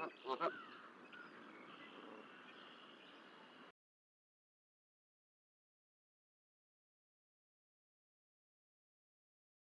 Uh, uh, uh.